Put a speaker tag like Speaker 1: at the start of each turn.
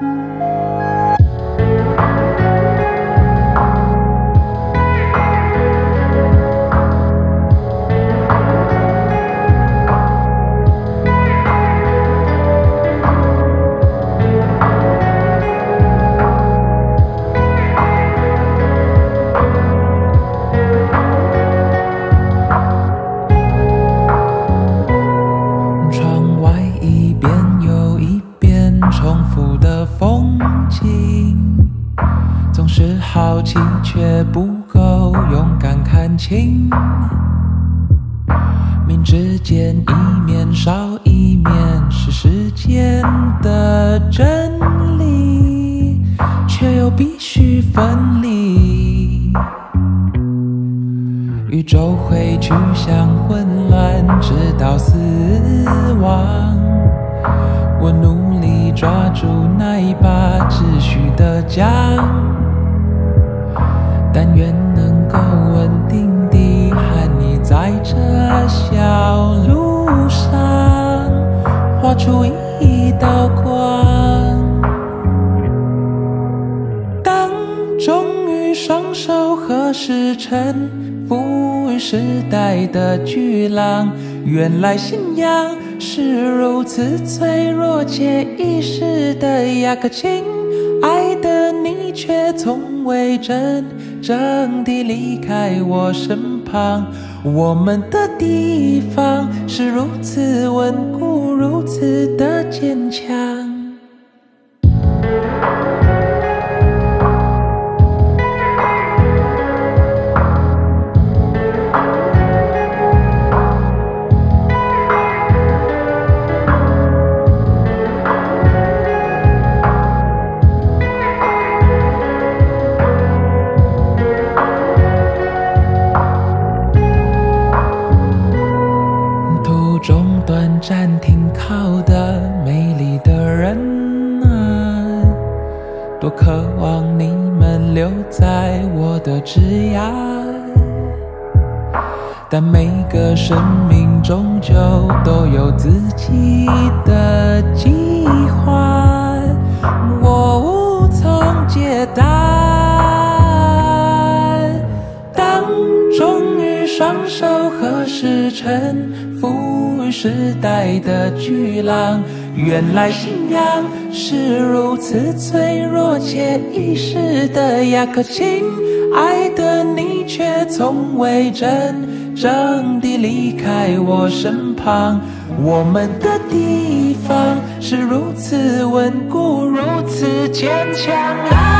Speaker 1: Música 风景，总是好奇却不够勇敢看清。明知见一面少一面是时间的真理，却又必须分离。宇宙会趋向混乱，直到死亡。我努力抓住那一把秩序的桨，但愿能够稳定地和你在这小路上画出一道光。当终于双手合十臣服于时代的巨浪，原来信仰是如此脆弱且易逝的亚克琴，爱的你却从未真正地离开我身旁。我们的地方是如此稳固，如站停靠的美丽的人啊，多渴望你们留在我的枝桠。但每个生命终究都有自己的计划，我无从解答。当终于双手合十臣服时代的巨浪，原来信仰是如此脆弱且易逝的亚克亲，爱的你却从未真正地离开我身旁。我们的地方是如此稳固，如此坚强啊！